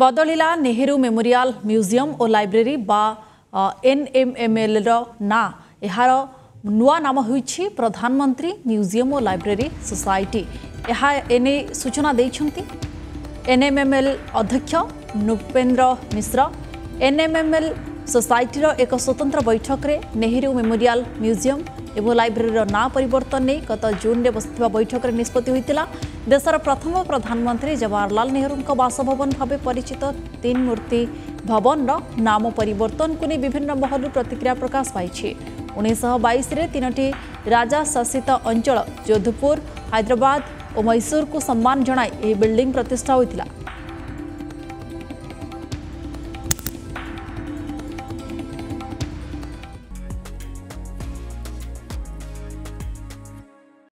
ବଦଳିଲା Nehru memorial museum ଓ library ବା ଏନ୍ଏମ୍ଏମ୍ଏଲ୍ର ନାଁ ଏହାର ନୂଆ ନାମ ହେଉଛି ପ୍ରଧାନମନ୍ତ୍ରୀ ମ୍ୟୁଜିୟମ ଓ ଲାଇବ୍ରେରୀ ସୋସାଇଟି ଏହା ଏନେଇ ସୂଚନା ଦେଇଛନ୍ତି ଏନ୍ଏମ୍ଏମ୍ଏଲ୍ ଅଧ୍ୟକ୍ଷ ନୃପେନ୍ଦ୍ର ମିଶ୍ର ଏନ୍ଏମ୍ଏମ୍ଏଲ୍ সোসাইটির এক স্বতন্ত্র বৈঠকরে নেহেরু মেমোরিয়াল মিউজিয়াম এবং লাইব্রেরির না পরিবর্তন নিয়ে গত জুন্রে বসিথিবা বৈঠকরে নিষ্পতি হয়েছিল দেশের প্রথম প্রধানমন্ত্রী জওয়াহরলাল নেহরুঙ্ বাসভবন ভাবে পরিচিত তিন মূর্তি ভবনর নাম পরিবর্তনকু নিয়ে বিভিন্ন মহলু প্রতিক্রিয়া প্রকাশ পাইছে উনিশশহ বাইশে তিনোটি রাজা শাসিত অঞ্চল যোধপুর হায়দ্রাবাদ ও মৈসুরকু সম্মান জনাই এই বিল্ডিং প্রতিষ্ঠা হয়েছিল